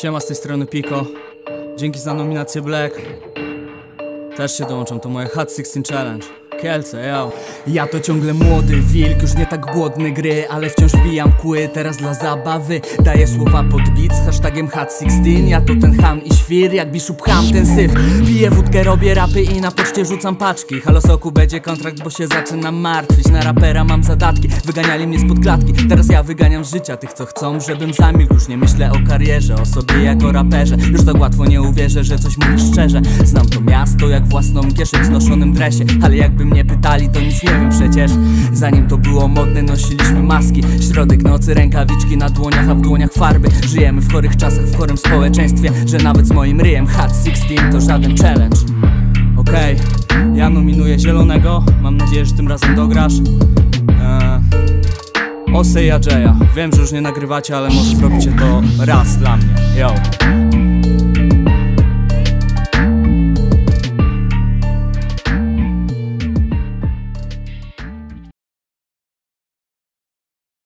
Siema z tej strony Piko. Dzięki za nominację Black. Też się dołączam, to moje Hot 16 Challenge. Kielce, yo. Ja to ciągle młody wilk, już nie tak głodny gry Ale wciąż wbijam kły, teraz dla zabawy. Daję słowa pod beat z hashtagiem Hot16 Ja to ten ham i świr, jak biszup ham ten syf. Piję wódkę, robię rapy i na poczcie rzucam paczki. Halo soku, będzie kontrakt, bo się zaczynam martwić. Na rapera mam zadatki, wyganiali mnie spod klatki. Teraz ja wyganiam życia tych co chcą, żebym zamilkł. Już nie myślę o karierze, o sobie jako raperze. Już tak łatwo nie uwierzę, że coś mówisz szczerze. Znam to miasto jak własną kieszeń w znoszonym dresie Ale jakby mnie pytali, to nic nie wiem przecież. Zanim to było modne, nosiliśmy maski. Środek nocy, rękawiczki na dłoniach, a w dłoniach farby. Żyjemy w chorych czasach, w chorym społeczeństwie Że nawet z moim ryjem Hot 16 to żaden challenge. Okej, ja nominuję zielonego. Mam nadzieję, że tym razem dograsz. Eee, Ose i Ajeya Wiem, że już nie nagrywacie, ale może zrobicie to raz dla mnie. Yo